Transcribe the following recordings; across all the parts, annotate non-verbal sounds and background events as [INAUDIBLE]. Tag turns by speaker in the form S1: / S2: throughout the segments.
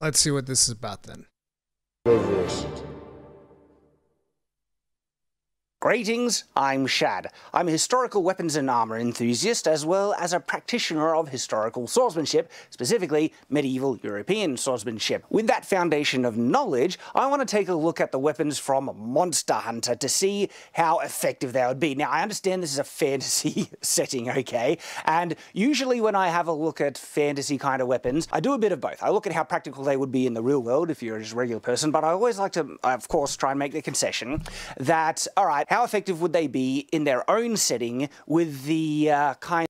S1: Let's see what this is about then.
S2: Greetings, I'm Shad. I'm a historical weapons and armour enthusiast as well as a practitioner of historical swordsmanship, specifically medieval European swordsmanship. With that foundation of knowledge, I want to take a look at the weapons from Monster Hunter to see how effective they would be. Now, I understand this is a fantasy [LAUGHS] setting, okay? And usually when I have a look at fantasy kind of weapons, I do a bit of both. I look at how practical they would be in the real world if you're just a regular person, but I always like to, of course, try and make the concession that, all right, how effective would they be in their own setting with the uh, kind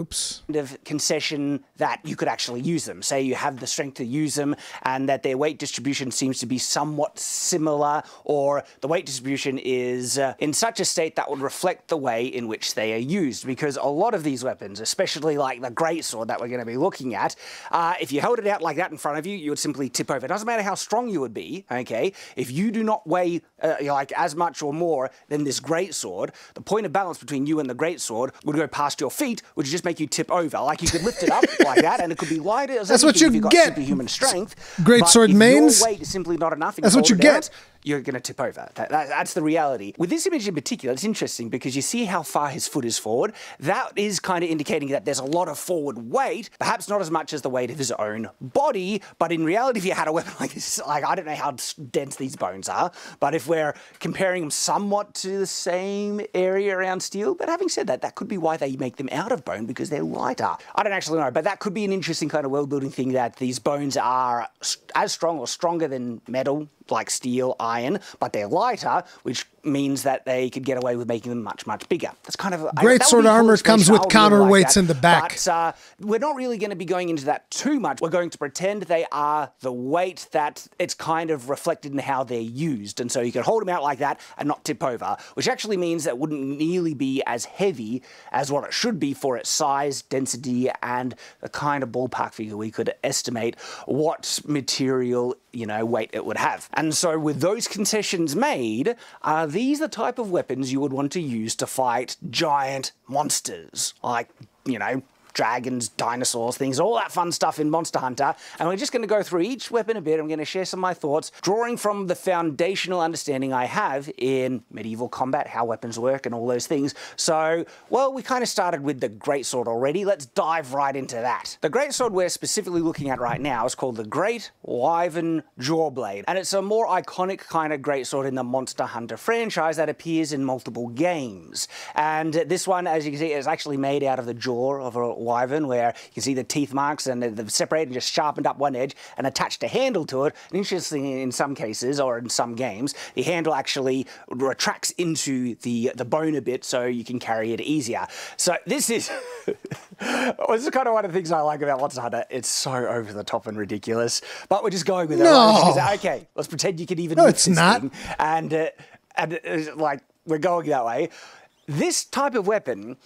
S1: Oops.
S2: of concession that you could actually use them. Say you have the strength to use them and that their weight distribution seems to be somewhat similar, or the weight distribution is uh, in such a state that would reflect the way in which they are used. Because a lot of these weapons, especially like the greatsword that we're going to be looking at, uh, if you held it out like that in front of you, you would simply tip over. It doesn't matter how strong you would be, okay? If you do not weigh uh, like as much or more than this greatsword, the point of balance between you and the greatsword would go past your feet, which is just make you tip over. Like you could lift it up like that, and it could be lighter.
S1: That's what you get.
S2: Superhuman strength.
S1: Great sword mains.
S2: Your weight is simply not enough.
S1: That's what you get.
S2: out, You're going to tip over. That, that- that's the reality. With this image in particular, it's interesting because you see how far his foot is forward. That is kind of indicating that there's a lot of forward weight, perhaps not as much as the weight of his own body. But in reality, if you had a weapon [LAUGHS] like this, like I don't know how dense these bones are, but if we're comparing them somewhat to the same area around steel, but having said that, that could be why they make them out of bone because they're lighter. I don't actually know, but that could be an interesting kind of world building thing that these bones are as strong or stronger than metal, like steel, iron, but they're lighter, which means that they could get away with making them much, much bigger. That's kind of I-
S1: Great
S2: would
S1: sword armor comes with.
S2: I really like
S1: counterweights in the back.
S2: But uh, we're not really going to be going into that too much. We're going to pretend they are the weight that it's kind of reflected in how they're used. And so you can hold them out like that and not tip over, which actually means that it wouldn't nearly be as heavy as what it should be for its size, density, and the kind of ballpark figure we could estimate what material, you know, weight it would have. And so with those concessions made, are these the type of weapons you would want to use to fight giant monsters? Like, you know, dragons, dinosaurs, things, all that fun stuff in Monster Hunter. And we're just going to go through each weapon a bit. I'm going to share some of my thoughts, drawing from the foundational understanding I have in medieval combat, how weapons work, and all those things. So, well, we kind of started with the Greatsword already. Let's dive right into that. The Greatsword we're specifically looking at right now is called the Great Wyvern Jawblade. And it's a more iconic kind of Greatsword in the Monster Hunter franchise that appears in multiple games. And this one, as you can see, is actually made out of the jaw of a wyvern, where you can see the teeth marks and they've separated and just sharpened up one edge and attached a handle to it. And interestingly, in some cases or in some games, the handle actually retracts into the the bone a bit, so you can carry it easier. So this is [LAUGHS] this is kind of one of the things I like about Monster Hunter. It's so over the top and ridiculous, but we're just going with it.
S1: No.
S2: right? We're just gonna say, okay, let's pretend you can even.
S1: No, it's not.
S2: thing and uh, and uh, like we're going that way. This type of weapon,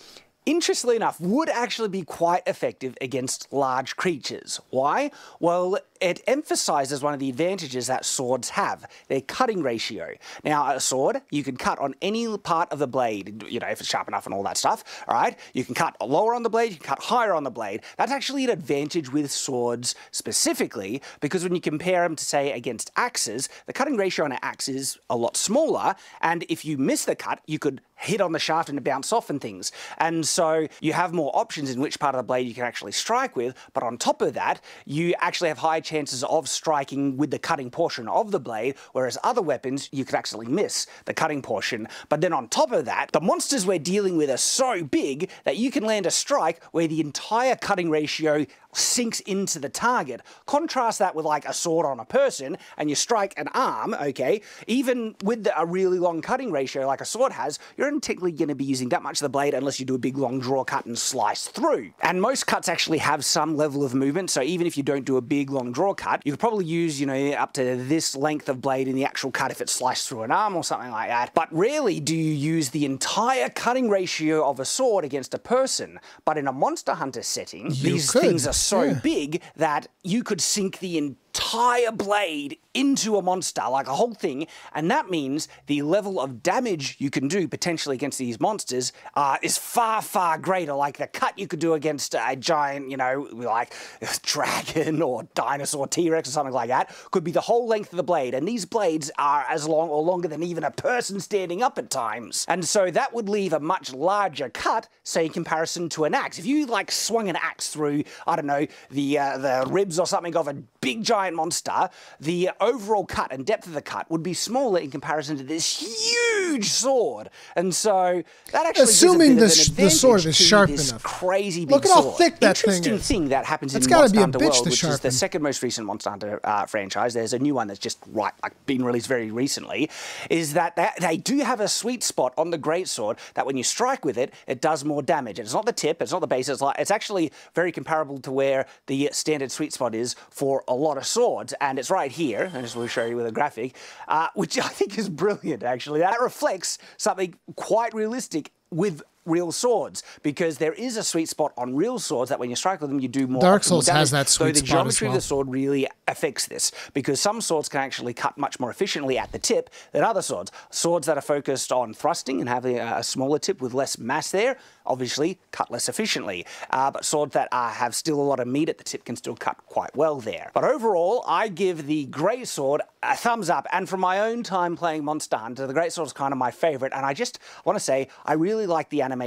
S2: interestingly enough, would actually be quite effective against large creatures. Why? Well, it emphasizes one of the advantages that swords have their cutting ratio. Now, a sword, you can cut on any part of the blade, you know, if it's sharp enough and all that stuff, all right? You can cut lower on the blade, you can cut higher on the blade. That's actually an advantage with swords specifically because when you compare them to, say, against axes, the cutting ratio on an axe is a lot smaller, and if you miss the cut, you could hit on the shaft and bounce off and things. And so you have more options in which part of the blade you can actually strike with, but on top of that, you actually have high chances of striking with the cutting portion of the blade, whereas other weapons you could actually miss the cutting portion. But then on top of that, the monsters we're dealing with are so big that you can land a strike where the entire cutting ratio sinks into the target. Contrast that with like a sword on a person and you strike an arm, okay? Even with the, a really long cutting ratio like a sword has, you're not technically going to be using that much of the blade unless you do a big long draw cut and slice through. And most cuts actually have some level of movement, so even if you don't do a big long draw cut, you could probably use, you know, up to this length of blade in the actual cut if it's sliced through an arm or something like that. But rarely do you use the entire cutting ratio of a sword against a person. But in a monster hunter setting, these
S1: could,
S2: things are so
S1: yeah.
S2: big that you could sink the entire blade into a monster, like a whole thing, and that means the level of damage you can do potentially against these monsters uh, is far, far greater. Like the cut you could do against a giant, you know, like [LAUGHS] dragon or dinosaur, T Rex or something like that, could be the whole length of the blade. And these blades are as long or longer than even a person standing up at times. And so that would leave a much larger cut, say, in comparison to an axe. If you like swung an axe through, I don't know, the uh, the ribs or something of a big giant monster, the overall cut and depth of the cut would be smaller in comparison to this huge sword. And so that actually
S1: Assuming
S2: gives a bit
S1: the the sword is sharp
S2: this
S1: enough.
S2: Crazy big
S1: Look at how
S2: sword.
S1: thick that thing
S2: Interesting
S1: is.
S2: thing that happens
S1: That's
S2: in Monster
S1: be a
S2: Hunter
S1: bitch
S2: World,
S1: to
S2: which is the second most recent Monster Hunter uh, franchise. There's a new one that's just right, like been released very recently. Is that they, they do have a sweet spot on the greatsword that when you strike with it, it does more damage. And it's not the tip, it's not the base. It's like it's actually very comparable to where the standard sweet spot is for a lot of swords, and it's right here. I just will show you with a graphic, uh, which [LAUGHS] I think is brilliant. Actually, that reflects something quite realistic with real swords because there is a sweet spot on real swords that when you strike with them you do more
S1: Dark Souls has that
S2: so
S1: sweet
S2: the
S1: spot as
S2: geometry of the sword really affects this because some swords can actually cut much more efficiently at the tip than other swords. Swords that are focused on thrusting and having a, a smaller tip with less mass there obviously cut less efficiently. Uh, but swords that uh, have still a lot of meat at the tip can still cut quite well there. But overall I give the great sword a thumbs up. And from my own time playing Monster Hunter the great sword is kind of my favorite. And I just want to say I really like the animation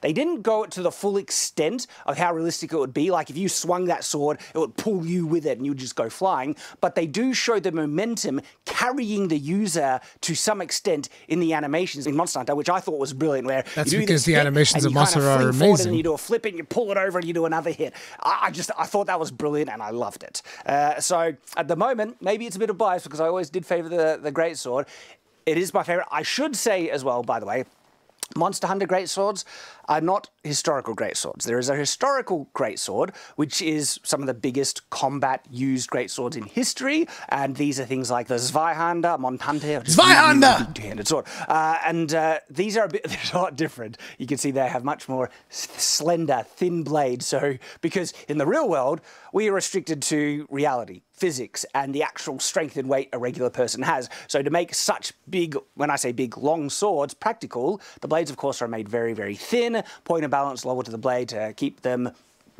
S2: they didn't go to the full extent of how realistic it would be. Like if you swung that sword it would pull you with it and you'd just go flying. But they do show the momentum carrying the user to some extent in the animations in Monster Hunter which I thought was brilliant where
S1: That's because the animations of
S2: you kind
S1: Monster are
S2: forward
S1: amazing.
S2: and you do a flip and you pull it over and you do another hit. I, I just I thought that was brilliant and I loved it. Uh, so at the moment maybe it's a bit of bias because I always did favor the the great sword. It is my favorite. I should say as well by the way Monster Hunter greatswords are not historical greatswords. There is a historical greatsword, which is some of the biggest combat used greatswords in history, and these are things like the Zweihander, Montante, which is really, really
S1: Zweihander!
S2: two-handed sword. Uh, and uh, these are a bit [LAUGHS] they're a lot different. You can see they have much more slender, thin blades. So because in the real world we are restricted to reality, physics, and the actual strength and weight a regular person has. So to make such big, when I say big, long swords practical, the blades of course are made very, very thin. Point of balance lower to the blade to keep them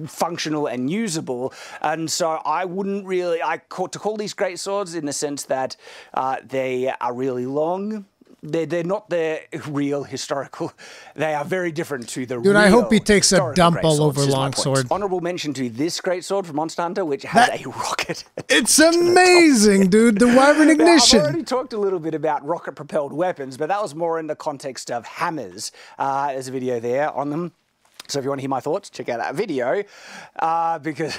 S2: functional and usable. And so I wouldn't really, I call, to call these great swords in the sense that uh, they are really long. They're, they're not the real historical. They are very different to the real.
S1: Dude, I hope he takes a dump all
S2: swords,
S1: over longsword.
S2: Honorable mention to this great sword from Monster Hunter, which has
S1: That-
S2: a rocket. [LAUGHS]
S1: It's amazing, dude. The Wyvern [LAUGHS]
S2: Now, I've already talked a little bit about rocket-propelled weapons, but that was more in the context of hammers. Uh, there's a video there on them. So if you want to hear my thoughts, check out that video uh, because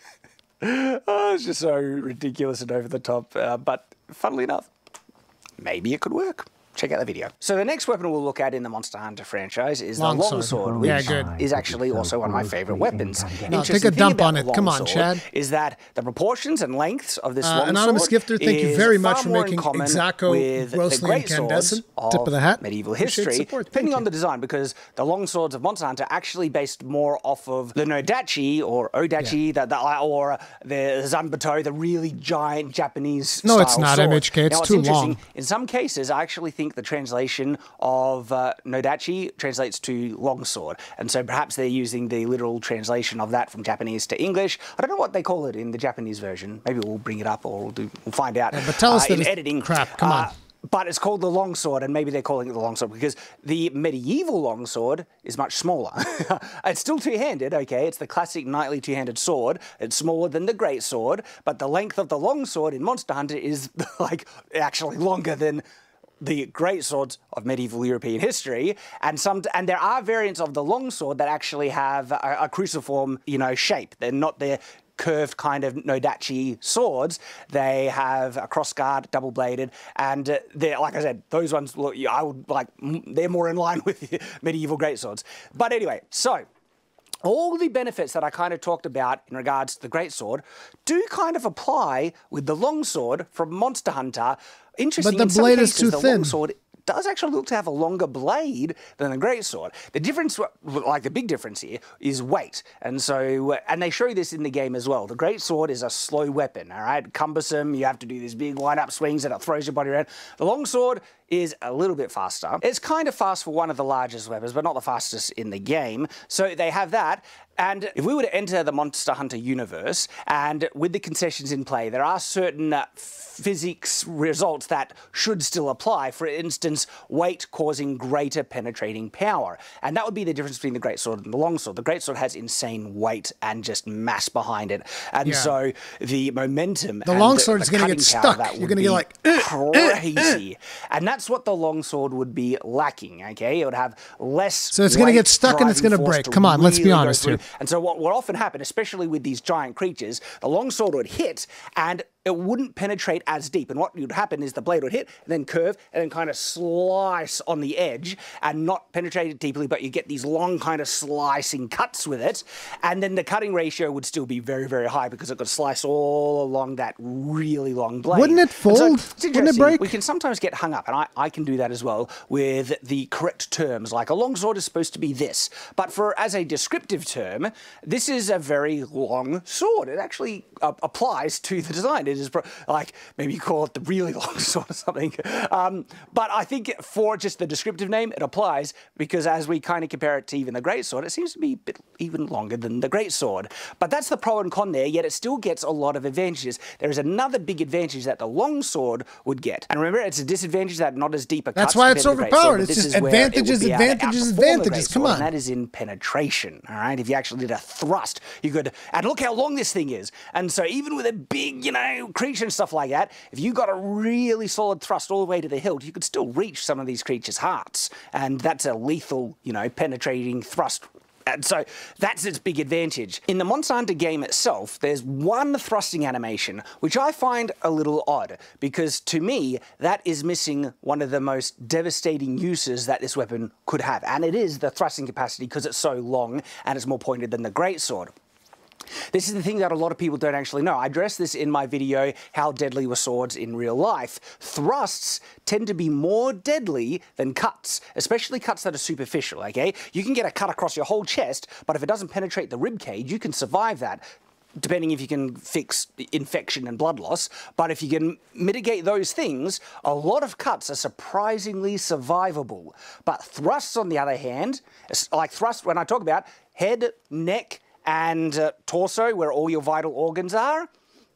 S2: [LAUGHS] oh, it's just so ridiculous and over the top. Uh, but funnily enough, maybe it could work. Check out the video. So the next weapon we'll look at in the Monster Hunter franchise is the
S1: Longsword.
S2: longsword, which
S1: Yeah, good.
S2: is actually also one of my favorite weapons.
S1: No, take a dump on it. Come on, Shad.
S2: Is that the proportions and lengths of this
S1: Uh,
S2: longsword
S1: Anonymous Gifter, thank you
S2: is
S1: very much
S2: far
S1: for
S2: more
S1: making
S2: common
S1: Exaco
S2: with the
S1: grossly
S2: great swords
S1: incandescent. Tip of the hat.
S2: medieval history, depending
S1: you.
S2: on the design, because the long swords of Monster Hunter are actually based more off of the Nodachi or Odachi, the, the, or the Zanbato, the really giant Japanese.
S1: No, it's not,
S2: sword.
S1: MHK, it's
S2: Now,
S1: too long.
S2: In some cases, I actually think the translation of uh, Nodachi translates to longsword, and so perhaps they're using the literal translation of that from Japanese to English. I don't know what they call it in the Japanese version. Maybe we'll bring it up or we'll, do, we'll find out.
S1: but tell us
S2: uh, in editing.
S1: crap. Come on.
S2: Uh, but it's called the longsword, and maybe they're calling it the longsword because the medieval longsword is much smaller. [LAUGHS] it's still two-handed, okay? It's the classic knightly two-handed sword. It's smaller than the great sword, but the length of the longsword in Monster Hunter is [LAUGHS] like actually longer than the great swords of medieval European history, and some, and there are variants of the longsword that actually have a, a cruciform, you know, shape. They're not the curved kind of Nodachi swords. They have a crossguard, double bladed, and uh, they're like I said, those ones look. I would like they're more in line [LAUGHS] with medieval great swords. But anyway, so all the benefits that I kind of talked about in regards to the greatsword do kind of apply with the longsword from Monster Hunter. Interesting.
S1: the
S2: in some
S1: blade is
S2: cases,
S1: too thin.
S2: Longsword does actually look to have a longer blade than the greatsword. The difference, like the big difference here, is weight. And so, uh, and they show you this in the game as well. The greatsword is a slow weapon, all right? Cumbersome, you have to do these big line-up swings and it throws your body around. The longsword is a little bit faster. It's kind of fast for one of the largest weapons, but not the fastest in the game. So they have that. And if we were to enter the Monster Hunter universe, and with the concessions in play, there are certain uh, physics results that should still apply. For instance, weight causing greater penetrating power. And that would be the difference between the Greatsword and the Longsword. The Greatsword has insane weight and just mass behind it. And yeah. so the momentum.
S1: The Longsword is going to get stuck. You're going to get like. [CLEARS THROAT]
S2: crazy. and that's what the Longsword would be lacking, okay? It would have less.
S1: So it's going to get stuck and it's going to break. Come on, let's be honest here.
S2: And so what will often happen, especially with these giant creatures, the longsword would hit and it wouldn't penetrate as deep. And what would happen is the blade would hit and then curve and then kind of slice on the edge and not penetrate it deeply, but you get these long kind of slicing cuts with it. And then the cutting ratio would still be very, very high because it could slice all along that really long blade.
S1: Wouldn't it fold? So Wouldn't it break?
S2: We can sometimes get hung up, and I, I can do that as well with the correct terms. Like a longsword is supposed to be this. But for as a descriptive term, this is a very long sword. It actually uh, applies to the design. It is like maybe you call it the really [LAUGHS] long sword or something. Um, but I think for just the descriptive name, it applies because as we kind of compare it to even the great sword, it seems to be a bit even longer than the great sword. But that's the pro and con there. Yet it still gets a lot of advantages. There is another big advantage that the long sword would get, and remember, it's a disadvantage that not as deep a.
S1: That's why it's overpowered. It's just advantages, advantages, advantages. Come on.
S2: And that is in penetration. All right, if you actually did a thrust, you could. And look how long this thing is. And so even with a big, you know, creature and stuff like that, if you got a really solid thrust all the way to the hilt, you could still reach some of these creatures' hearts. And that's a lethal, you know, penetrating thrust and so that's its big advantage. In the Monster Hunter game itself, there's one thrusting animation, which I find a little odd, because to me, that is missing one of the most devastating uses that this weapon could have. And it is the thrusting capacity because it's so long and it's more pointed than the Greatsword. This is the thing that a lot of people don't actually know. I addressed this in my video, How Deadly Were Swords in Real Life. Thrusts tend to be more deadly than cuts, especially cuts that are superficial, okay? You can get a cut across your whole chest, but if it doesn't penetrate the rib cage, you can survive that depending if you can fix infection and blood loss. But if you can mitigate those things, a lot of cuts are surprisingly survivable. But thrusts, on the other hand, like thrust, when I talk about head, neck, and uh, torso, where all your vital organs are,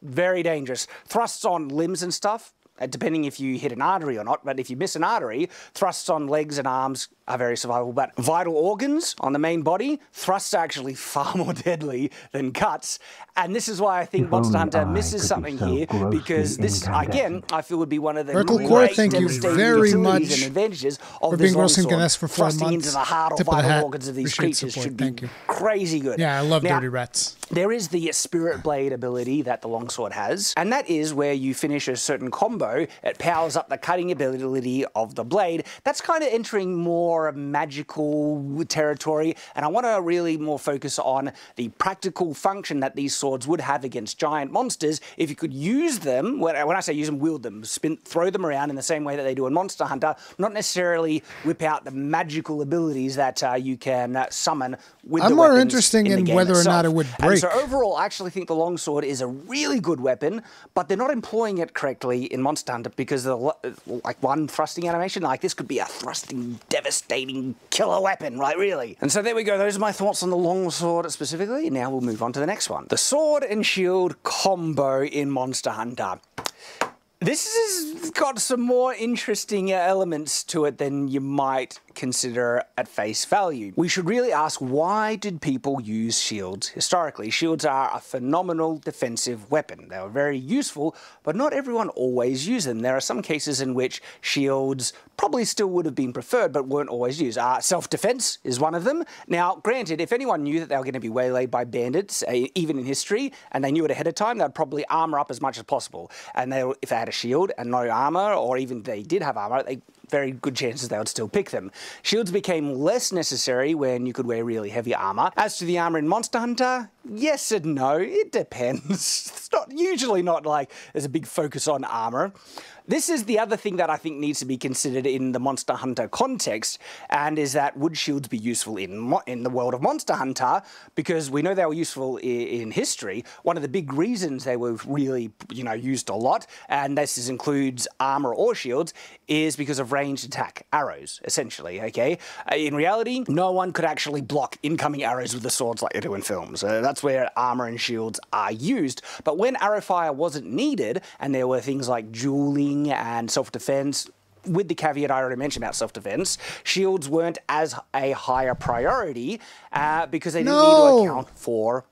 S2: very dangerous. Thrusts on limbs and stuff, uh, depending if you hit an artery or not, but if you miss an artery, thrusts on legs and arms are very survivable. But vital organs on the main body, thrusts are actually [LAUGHS] far more deadly than cuts. And this is why I think if Monster Hunter misses something so here, because this, again, I feel would be one of the
S1: Merkel
S2: great
S1: Core, thank you very much
S2: and advantages of
S1: for
S2: this
S1: being Wilson Ganes for four
S2: Thrusting
S1: months.
S2: into the heart
S1: Tip
S2: or vital
S1: of
S2: organs of these
S1: Appreciate
S2: creatures
S1: support.
S2: should be
S1: Thank you.
S2: crazy good.
S1: Yeah, I love
S2: now,
S1: Dirty Rats.
S2: There is the Spirit Blade ability that the Longsword has, and that is where you finish a certain combo, it powers up the cutting ability of the blade. That's kind of entering more magical territory, and I want to really more focus on the practical function that these swords would have against giant monsters. If you could use them, when I say use them, wield them, spin, throw them around in the same way that they do in Monster Hunter, not necessarily whip out the magical abilities that uh, you can uh, summon with
S1: I'm more interested
S2: in,
S1: in whether or not it would
S2: And
S1: break.
S2: so overall, I actually think the longsword is a really good weapon, but they're not employing it correctly in Monster Hunter because the, like one thrusting animation, like this could be a thrusting, devastating killer weapon, right? Really. And so there we go. Those are my thoughts on the longsword specifically. Now we'll move on to the next one: the sword and shield combo in Monster Hunter. This has got some more interesting elements to it than you might consider at face value. We should really ask why did people use shields historically? Shields are a phenomenal defensive weapon. They were very useful, but not everyone always used them. There are some cases in which shields probably still would have been preferred, but weren't always used. Uh, Self-defense is one of them. Now, granted, if anyone knew that they were going to be waylaid by bandits, uh, even in history, and they knew it ahead of time, they'd probably armor up as much as possible. And they, if they had a shield and no armor, or even they did have armor, they very good chances they would still pick them. Shields became less necessary when you could wear really heavy armor. As to the armor in Monster Hunter, yes and no, it depends. [LAUGHS] it's not usually not like there's a big focus on armor. This is the other thing that I think needs to be considered in the Monster Hunter context, and is that would shields be useful in in the world of Monster Hunter? Because we know they were useful in, history. One of the big reasons they were really, you know, used a lot, and this includes armor or shields, is because of ranged attack arrows, essentially. Okay, uh, in reality, no one could actually block incoming arrows with the swords like they do in films. Uh, that's where armor and shields are used. But when arrow fire wasn't needed, and there were things like dueling and self-defense with the caveat I already mentioned about self-defense, shields weren't as a higher priority uh, because they didn't
S1: no.
S2: need to account for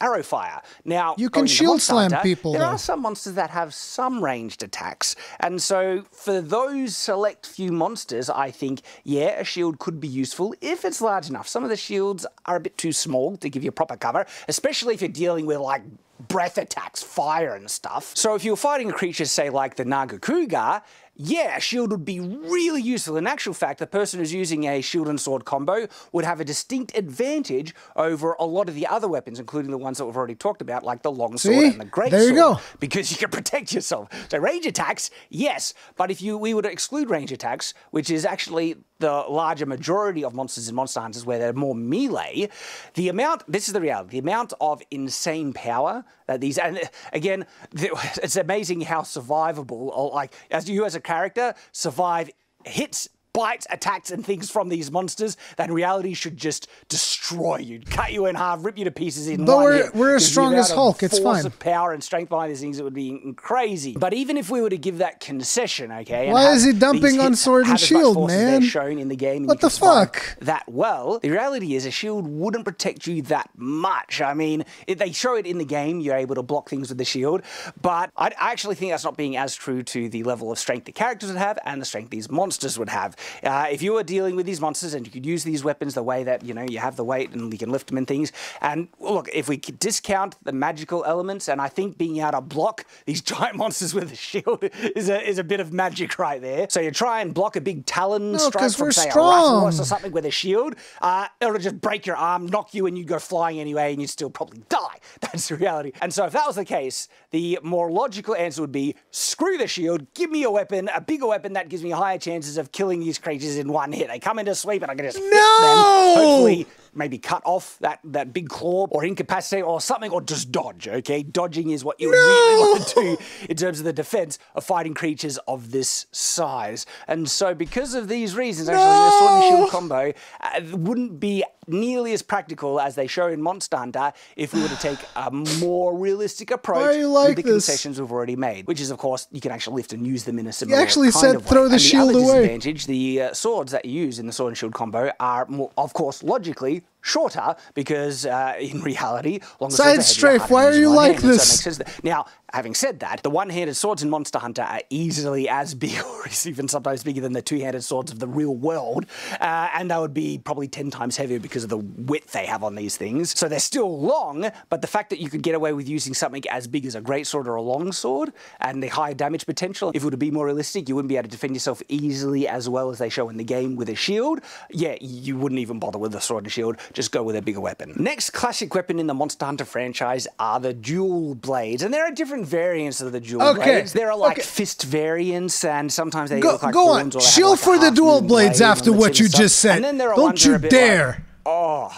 S2: arrow fire. Now,
S1: you can shield slam
S2: Hunter,
S1: people.
S2: There
S1: though.
S2: are some monsters that have some ranged attacks, and so for those select few monsters, I think yeah, a shield could be useful if it's large enough. Some of the shields are a bit too small to give you proper cover, especially if you're dealing with like breath attacks, fire and stuff. So if you're fighting a creature, say like the Nargacuga, yeah, shield would be really useful. In actual fact, the person who's using a shield and sword combo would have a distinct advantage over a lot of the other weapons, including the ones that we've already talked about, like the long sword
S1: See?
S2: and the great
S1: there you go.
S2: because you can [LAUGHS] protect yourself. So range attacks, yes, but if you we were to exclude range attacks, which is actually the larger majority of monsters in Monster Hunters where they're more melee, the amount, this is the reality, the amount of insane power that these, and again, [LAUGHS] it's amazing how survivable, like as you as a character, survive hits bites, attacks, and things from these monsters that in reality should just destroy you, cut you in half, rip you to pieces in
S1: but
S2: one
S1: we're,
S2: hit.
S1: We're as strong as Hulk. It's fine.
S2: Of power and strength behind these things, it would be crazy. But even if we were to give that concession, okay,
S1: why is he dumping on sword and shield, man?
S2: Shown in the game.
S1: What the fuck?
S2: That well, the reality is a shield wouldn't protect you that much. I mean, if they show it in the game, you're able to block things with the shield, but I, I actually think that's not being as true to the level of strength the characters would have and the strength these monsters would have. Uh, if you were dealing with these monsters and you could use these weapons the way that, you know, you have the weight and you can lift them and things. And look, if we could discount the magical elements, and I think being able to block these [LAUGHS] giant monsters with a shield is a, is a bit of magic right there. So you try and block a big talon
S1: no,
S2: strike from, say,
S1: strong.
S2: a or something with a shield, uh, it'll just break your arm, knock you, and you go flying anyway, and you'd still probably die. [LAUGHS] That's the reality. And so if that was the case, the more logical answer would be, screw the shield, give me a weapon, a bigger weapon that gives me higher chances of killing these creatures in one hit. They come into sweep and I can just
S1: no!
S2: them, hopefully maybe cut off that, that big claw or incapacitate or something or just dodge, okay? Dodging is what you
S1: no!
S2: really want to do in terms of the defense of fighting creatures of this size. And so because of these reasons,
S1: no!
S2: actually the sword and shield combo uh, wouldn't be nearly as practical as they show in Monster Hunter if we were to take a more realistic approach
S1: like
S2: with the
S1: this?
S2: concessions we've already made, which is, of course, you can actually lift and use them in a similar
S1: You actually
S2: kind
S1: said
S2: of way.
S1: throw the
S2: and
S1: shield
S2: the other
S1: away.
S2: disadvantage, the uh, swords that you use in the sword and shield combo are, more, of course, logically shorter because uh, in [LAUGHS] reality, longer
S1: Side strafe, why are you like
S2: hand, and so it
S1: this?
S2: Now, having said that, the one-handed swords in Monster Hunter are easily as big, [LAUGHS] or even sometimes bigger than the two-handed swords of the real world, uh, and they would be probably ten times heavier because of the width they have on these things. So they're still long, but the fact that you could get away with using something as big as a greatsword or a long sword, and the higher damage potential, if it to be more realistic, you wouldn't be able to defend yourself easily as well as they show in the game with a shield. Yeah, you wouldn't even bother with a sword and shield. Just go with a bigger weapon. Next classic weapon in the Monster Hunter franchise are the dual blades, and there are different variants of the dual
S1: Okay,
S2: blades. There are like
S1: okay.
S2: fist variants, and sometimes they
S1: Go-
S2: look like
S1: go on.
S2: horns, or they have
S1: Shield
S2: like
S1: for the dual blades after what you just said.
S2: And then there are
S1: Don't
S2: ones that are
S1: you dare.
S2: Like, oh.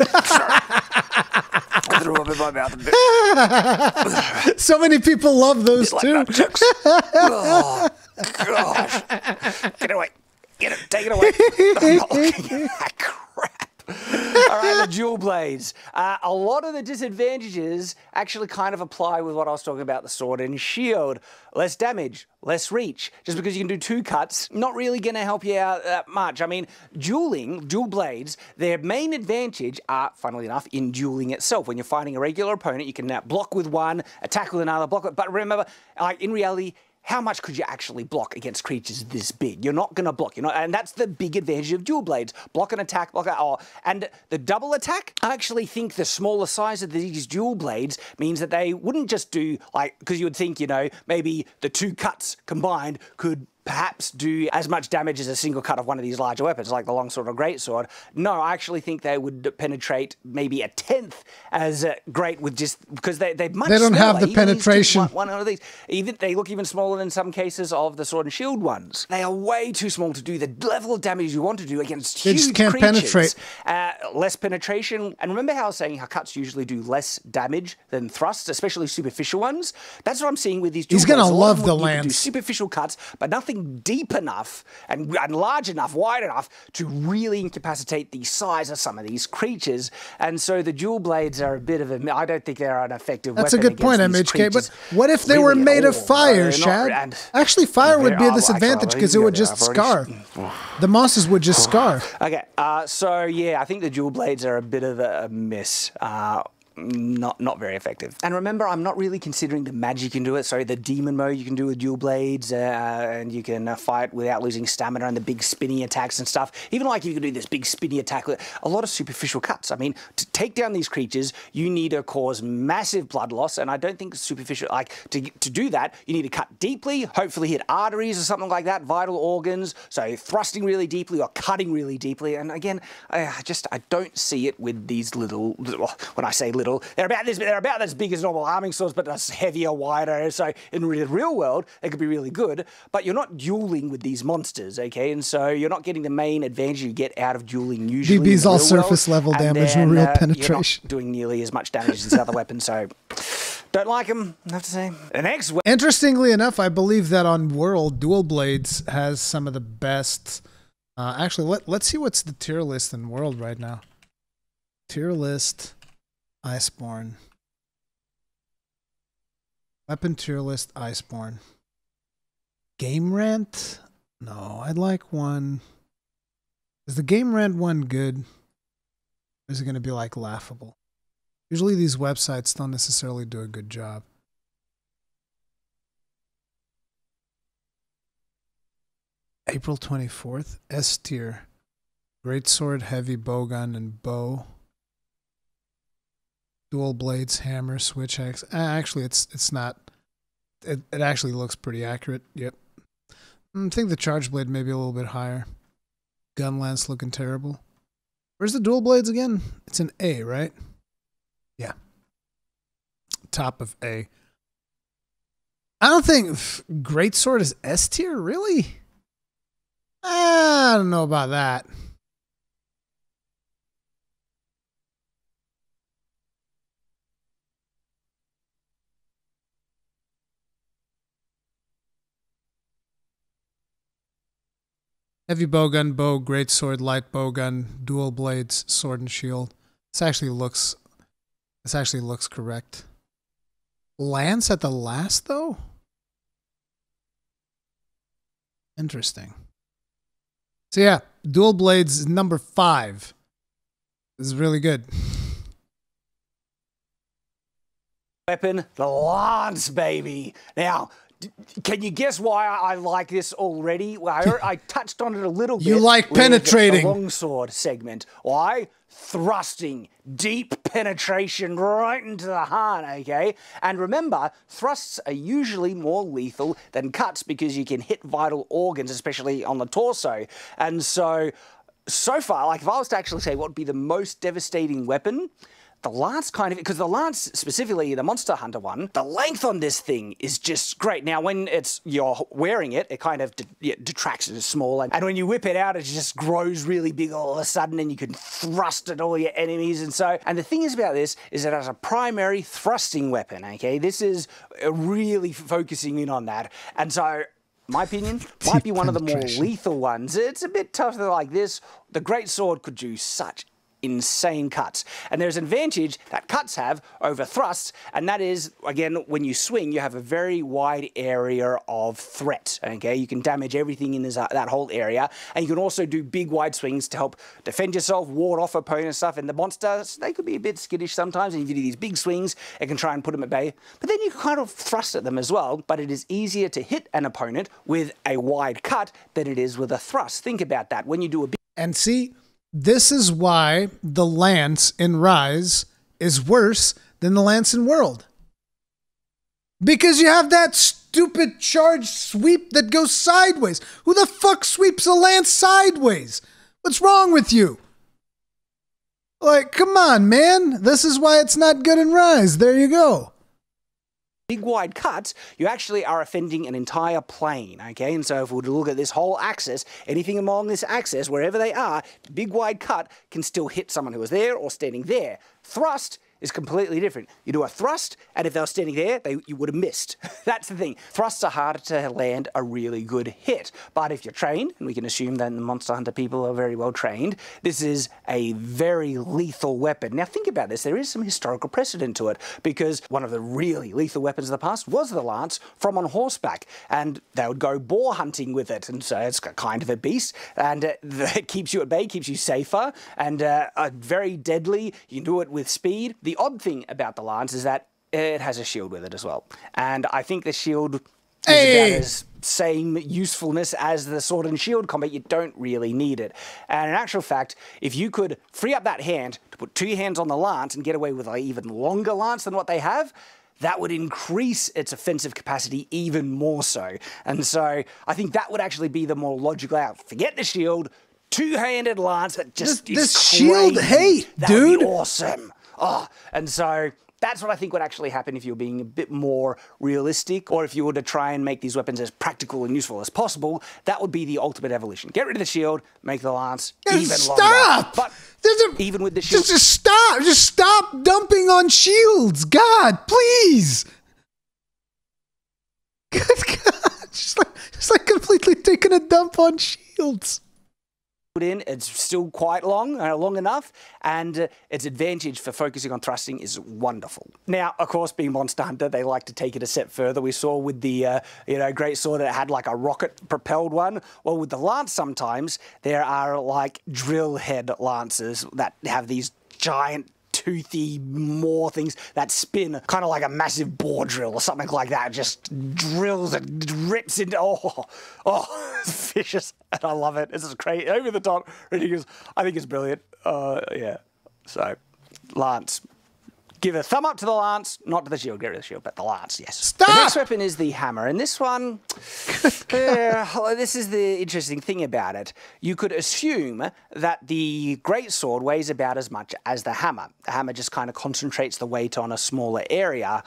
S2: [LAUGHS] I threw up in my mouth a bit. [LAUGHS]
S1: So many people love those
S2: like
S1: too. [LAUGHS]
S2: oh, gosh. Get away. Get it. Take it away. All right, the dual blades. Uh, a lot of the disadvantages actually kind of apply with what I was talking about the sword and shield. Less damage, less reach. Just because you can do two cuts, not really going to help you out that much. I mean, dueling, dual blades, their main advantage are, funnily enough, in dueling itself. When you're fighting a regular opponent, you can now block with one, attack with another, block with, but remember, like in reality, how much could you actually block against creatures this big? You're not going to block, you know, and that's the big advantage of dual blades. Block and attack, block, oh, and the double attack, I actually think the smaller size of these dual blades means that they wouldn't just do like, because you would think, you know, maybe the two cuts combined could perhaps do as much damage as a single cut of one of these larger weapons, like the longsword or greatsword. No, I actually think they would penetrate maybe a tenth as uh, great with just because they they much.
S1: They don't
S2: smaller.
S1: have the
S2: even
S1: penetration.
S2: One, one of these, even they look even smaller in some cases of the sword and shield ones. They are way too small to do the level of damage you want to do against
S1: they
S2: huge
S1: just can't
S2: creatures.
S1: penetrate.
S2: Uh, less penetration, and remember how I was saying how cuts usually do less damage than thrusts, especially superficial ones. That's what I'm seeing with these.
S1: He's
S2: going to
S1: love the
S2: Do
S1: lance.
S2: superficial cuts, but nothing deep enough and, and large enough, wide enough to really incapacitate the size of some of these creatures. And so the dual blades are a bit of a. I don't think they're an effective.
S1: That's a good point, MHK. But what if they
S2: really
S1: were made of fire,
S2: not-
S1: Shad?
S2: and-
S1: Actually, fire would be a disadvantage because it would just scar. The mosses would just scar. [SIGHS]
S2: Okay, uh, so yeah, I think the dual blades are a bit of a, a miss. Uh, not not very effective. And remember, I'm not really considering the magic you can do it. So the demon mode you can do with dual blades, uh, and you can uh, fight without losing stamina and the big spinny attacks and stuff. Even like you can do this big spinny attack a lot of superficial cuts. I mean, to take down these creatures, you need to cause massive blood loss, and I don't think superficial like to to do that, you need to cut deeply, hopefully hit arteries or something like that, vital organs. So thrusting really deeply or cutting really deeply. And again, I just I don't see it with these little. When I say little, they're about this. They're about as big as normal arming swords, but that's heavier, wider. So in the real world, they could be really good. But you're not dueling with these monsters, okay? And so you're not getting the main advantage you get out of dueling usually.
S1: DB's all
S2: real world.
S1: surface level
S2: And
S1: damage, no real
S2: uh,
S1: penetration.
S2: You're not doing nearly as much damage as other weapons. So don't like them. I have to say. The next
S1: Interestingly enough, I believe that on World, Dual Blades has some of the best. Uh, actually, let, let's see what's the tier list in World right now. Tier list, Iceborne. Weapon tier list, Iceborne. Game Rant? No, I'd like one. Is the Game Rant one good? Or is it going to be like laughable? Usually these websites don't necessarily do a good job. April 24th, S tier. Great sword, heavy bowgun, and bow. Dual blades, hammer, switch axe. Actually, it's it's not. It it actually looks pretty accurate. Yep. Mm, I think the charge blade may be a little bit higher. Gun lance looking terrible. Where's the dual blades again? It's an A, right? Yeah. Top of A. I don't think great sword is S tier. Really? I don't know about that. Heavy bowgun, bow, great sword, light bowgun, dual blades, sword and shield. This actually looks this actually looks correct. Lance at the last though? Interesting. So yeah, dual blades number five. This is really good.
S2: weapon, the lance, baby. Now, can you guess why I I like this already? Well, I, I [LAUGHS] touched on it a little bit.
S1: You like penetrating.
S2: The longsword segment. Why? Thrusting, deep penetration right into the heart, okay? And remember, thrusts are usually more lethal than cuts because you can hit vital organs, especially on the torso. And so, so far, like if I was to actually say what would be the most devastating weapon, the lance kind of because the lance specifically the monster hunter one the length on this thing is just great. Now when it's you're wearing it it kind of detracts it is small and, and when you whip it out it just grows really big all of a sudden and you can thrust at all your enemies and so and the thing is about this is that as a primary thrusting weapon okay? This is really focusing in on that and so my opinion might be one of the more lethal ones. It's a bit tougher like this. The great sword could do such insane cuts. And there's an advantage that cuts have over thrusts, and that is, again, when you swing, you have a very wide area of threat. Okay, you can damage everything in this, uh, that whole area, and you can also do big wide swings to help defend yourself, ward off opponent stuff. And the monsters, they could be a bit skittish sometimes, and if you do these big swings, it can try and put them at bay. But then you kind of thrust at them as well. But it is easier to hit an opponent with a wide cut than it is with a thrust. Think about that. When you do a big
S1: And see, this is why the lance in Rise is worse than the lance in World. Because you have that stupid charge sweep that goes sideways. Who the fuck sweeps a lance sideways? What's wrong with you? Like, come on, man. This is why it's not good in Rise. There you go.
S2: Big wide cuts, you actually are offending an entire plane, okay? And so if we look at this whole axis, anything along this axis, wherever they are, big wide cut can still hit someone who is there or standing there. Thrust is completely different. You do a thrust, and if they were standing there, they, you would have missed. [LAUGHS] That's the thing. Thrusts are harder to land a really good hit. But if you're trained, and we can assume that the Monster Hunter people are very well trained, this is a very lethal weapon. Now think about this. There is some historical precedent to it, because one of the really lethal weapons of the past was the lance from on horseback, and they would go boar hunting with it, and so it's kind of a beast, and uh, [LAUGHS] it keeps you at bay, keeps you safer, and uh, very deadly. You do it with speed. The odd thing about the lance is that it has a shield with it as well, and I think the shield is
S1: Hey!
S2: about as same usefulness as the sword and shield combat. You don't really need it. And in actual fact, if you could free up that hand to put two hands on the lance and get away with an even longer lance than what they have, that would increase its offensive capacity even more so. And so I think that would actually be the more logical out. Forget the shield, two-handed lance that just
S1: This-
S2: is
S1: this shield hate,
S2: that would be
S1: dude.
S2: awesome. Oh, and so that's what I think would actually happen if you were being a bit more realistic, or if you were to try and make these weapons as practical and useful as possible. That would be the ultimate evolution. Get rid of the shield, make the lance even longer.
S1: stop!
S2: But
S1: a-
S2: even with the shield,
S1: Just, just stop. Just stop dumping on shields. God, please. [LAUGHS] Good God. Just like, just like completely taking a dump on shields.
S2: Put in. It's still quite long, uh, long enough, and uh, its advantage for focusing on thrusting is wonderful. Now, of course, being Monster Hunter, they like to take it a step further. We saw with the uh, you know great sword that had like a rocket-propelled one. Well, with the lance, sometimes there are like drill head lances that have these giant toothy more things that spin kind of like a massive bore drill or something like that. Just drills and rips into oh oh [LAUGHS] it's vicious and i love it. This is crazy over the top ridiculous. I think it's brilliant. Uh yeah. So lance give a thumb up to the lance not to the shield get rid of the shield but the lance yes Stop! the next weapon is the hammer and this one [LAUGHS] well, this is the interesting thing about it. You could assume that the great sword weighs about as much as the hammer. The hammer just kind of concentrates the weight on a smaller area.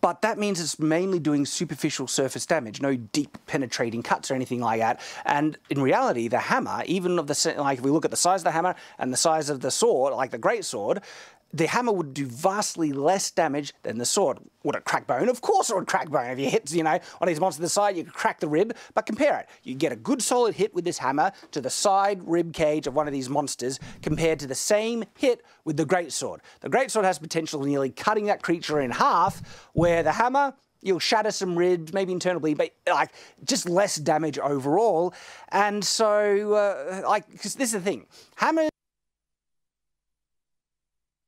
S2: But that means it's mainly doing superficial surface damage, no deep penetrating cuts or anything like that. And in reality, the hammer, even of the like, if we look at the size of the hammer and the size of the sword, like the great sword, the hammer would do vastly less damage than the sword. Would it crack bone? Of course it would crack bone. If you hit, you know, on these monsters the side, you could crack the rib. But compare it. You get a good solid hit with this hammer to the side rib cage of one of these monsters compared to the same hit with the great sword. The great sword has potential of nearly cutting that creature in half, where the hammer you'll shatter some ribs, maybe internal bleed, but like just less damage overall. And so, uh, like, because this is the thing, hammers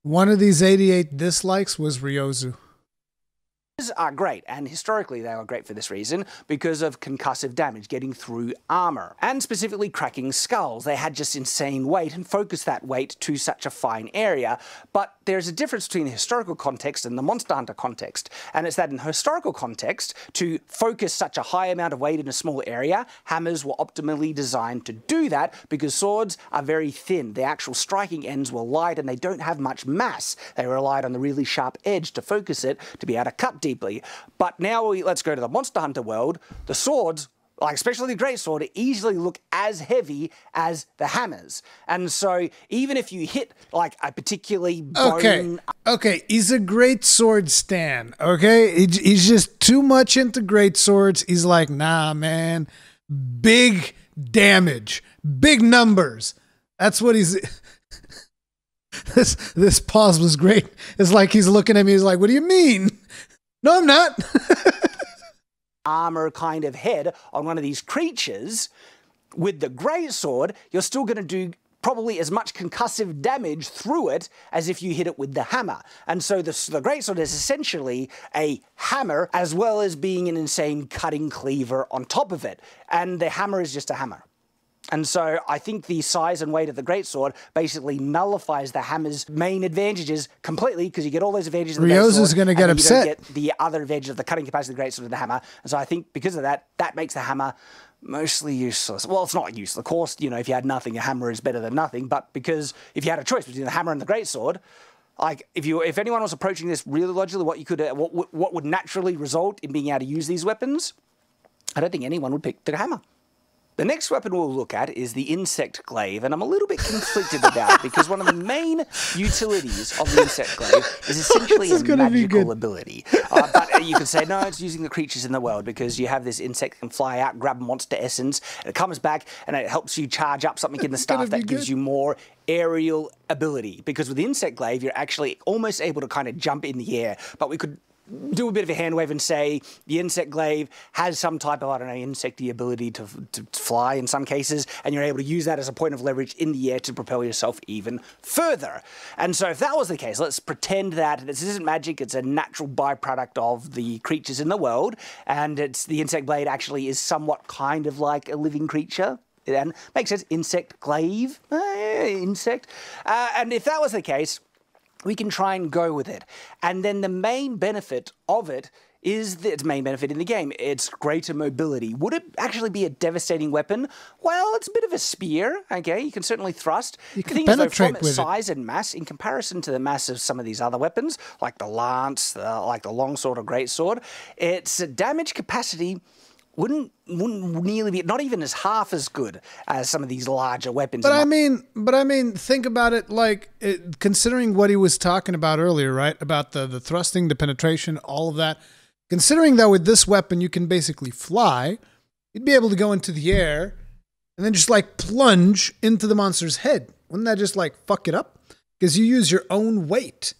S1: One of these 88 dislikes was Ryozu.
S2: Are great, and historically they were great for this reason because of concussive damage getting through armor, and specifically cracking skulls. They had just insane weight and focused that weight to such a fine area. But there's a difference between the historical context and the Monster Hunter context, and it's that in historical context, to focus such a high amount of weight in a small area, hammers were optimally designed to do that because swords are very thin. The actual striking ends were light and they don't have much mass. They relied on the really sharp edge to focus it to be able to cut deeply. But now we, let's go to the Monster Hunter world. The swords like especially the great sword, easily look as heavy as the hammers. And so even if you hit like a particularly bone
S1: Okay. Okay. He's a great sword stan. Okay. He, he's just too much into great swords. He's like, nah, man. Big damage, big numbers. That's what he's. [LAUGHS] this this pause was great. It's like he's looking at me. He's like, "What do you mean?" No, I'm not. [LAUGHS]
S2: armor kind of head on one of these creatures, with the great sword, you're still going to do probably as much concussive damage through it as if you hit it with the hammer. And so the, the greatsword is essentially a hammer as well as being an insane cutting cleaver on top of it. And the hammer is just a hammer. And so I think the size and weight of the greatsword basically nullifies the hammer's main advantages completely because you get all those advantages. Of
S1: Ryoza's going to get upset.
S2: get the other advantage of the cutting capacity of the greatsword of the hammer. And so I think because of that, that makes the hammer mostly useless. Well, it's not useless. Of course, you know, if you had nothing, a hammer is better than nothing. But because if you had a choice between the hammer and the greatsword, like if you if anyone was approaching this really logically, what you could what what would naturally result in being able to use these weapons, I don't think anyone would pick the hammer. The next weapon we'll look at is the insect glaive, and I'm a little bit conflicted about it because one of the main utilities of the insect glaive is essentially [LAUGHS]
S1: is
S2: a magical ability. Uh, but you could say, no, it's using the creatures in the world because you have this insect that can fly out, grab monster essence, and it comes back and it helps you charge up something in the [LAUGHS] staff that gives you more aerial ability. Because with the insect glaive, you're actually almost able to kind of jump in the air, but we could do a bit of a hand wave and say the insect glaive has some type of, I don't know, insecty ability to, to fly in some cases, and you're able to use that as a point of leverage in the air to propel yourself even further. And so, if that was the case, let's pretend that this isn't magic, it's a natural byproduct of the creatures in the world, and it's the insect blade actually is somewhat kind of like a living creature and makes sense. Insect glaive, uh, insect. Uh, and if that was the case, we can try and go with it. And then the main benefit of it is the, its main benefit in the game. It's greater mobility. Would it actually be a devastating weapon? Well, it's a bit of a spear, okay? You can certainly thrust.
S1: You can the thing penetrate though, from its
S2: size it. and mass, in comparison to the mass of some of these other weapons, like the lance, the, like the longsword or greatsword, its damage capacity wouldn't wouldn't nearly be not even as half as good as some of these larger weapons.
S1: But I mean, but I mean, think about it like it, considering what he was talking about earlier, right? About the the thrusting, the penetration, all of that. Considering that with this weapon you can basically fly, you'd be able to go into the air and then just like plunge into the monster's head. Wouldn't that just like fuck it up? Because you use your own weight.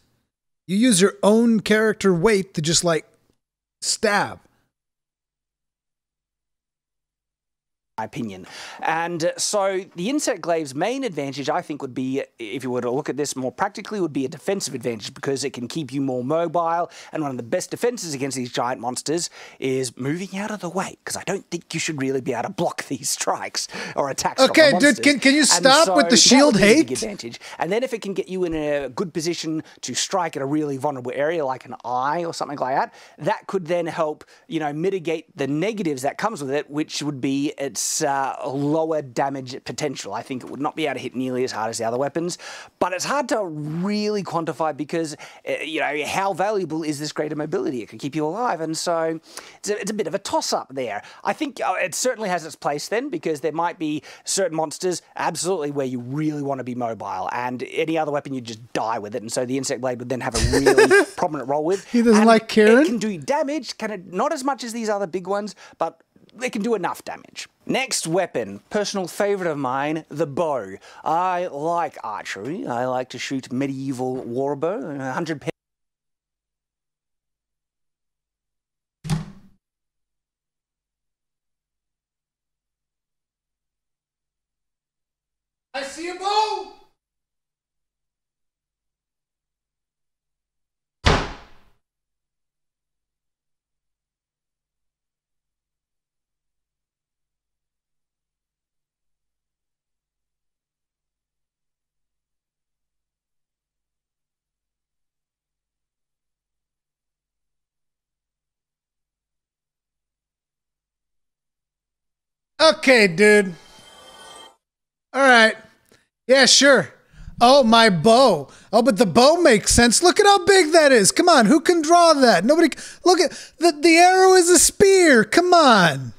S1: You use your own character weight to just like stab.
S2: My opinion. And uh, so the insect glaive's main advantage, I think, would be, if you were to look at this more practically, would be a defensive advantage because it can keep you more mobile. And one of the best defenses against these giant monsters is moving out of the way because I don't think you should really be able to block [LAUGHS] these strikes or attacks.
S1: Okay, dude, can, can you stop so with the shield hate?
S2: advantage. And then if it can get you in a good position to strike at a really vulnerable area like an eye or something like that, that could then help, you know, mitigate the negatives that comes with it, which would be its its uh, lower damage potential. I think it would not be able to hit nearly as hard as the other weapons, but it's hard to really quantify because, uh, you know, how valuable is this greater mobility? It could keep you alive, and so it's a, it's a bit of a toss up there. I think uh, it certainly has its place then because there might be certain monsters absolutely where you really want to be mobile, and any other weapon you'd just die with it, and so the insect blade would then have a really [LAUGHS] prominent role with.
S1: He doesn't
S2: and
S1: like Karen.
S2: It can do damage, can it, not as much as these other big ones, but they can do enough damage. Next weapon, personal favorite of mine, the bow. I like archery. I like to shoot medieval warbow, 100
S1: I see a bow! Okay, dude. All right. Yeah, sure. Oh, my bow. Oh, but the bow makes sense. Look at how big that is. Come on, who can draw that? Nobody. Look at the the arrow is a spear. Come on.